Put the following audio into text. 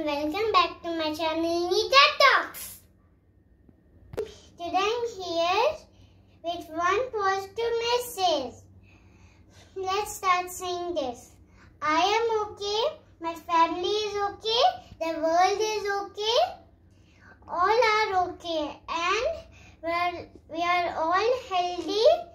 and welcome back to my channel Nitya Talks. Today I'm here with one positive message. Let's start saying this. I am okay, my family is okay, the world is okay, all are okay and we are, we are all healthy